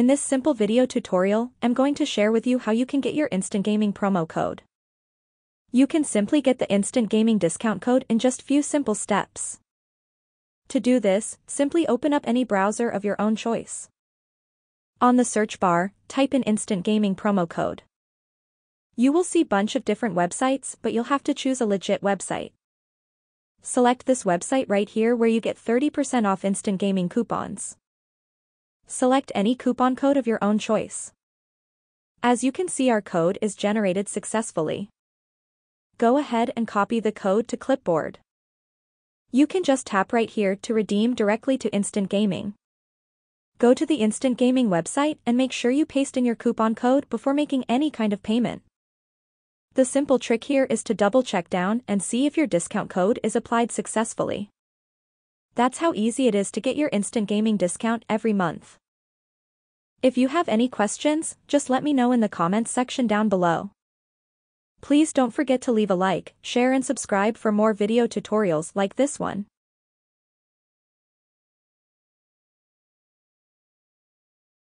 In this simple video tutorial, I'm going to share with you how you can get your Instant Gaming promo code. You can simply get the Instant Gaming discount code in just few simple steps. To do this, simply open up any browser of your own choice. On the search bar, type in Instant Gaming promo code. You will see bunch of different websites but you'll have to choose a legit website. Select this website right here where you get 30% off instant gaming coupons. Select any coupon code of your own choice. As you can see our code is generated successfully. Go ahead and copy the code to clipboard. You can just tap right here to redeem directly to Instant Gaming. Go to the Instant Gaming website and make sure you paste in your coupon code before making any kind of payment. The simple trick here is to double check down and see if your discount code is applied successfully. That's how easy it is to get your instant gaming discount every month. If you have any questions, just let me know in the comments section down below. Please don't forget to leave a like, share and subscribe for more video tutorials like this one.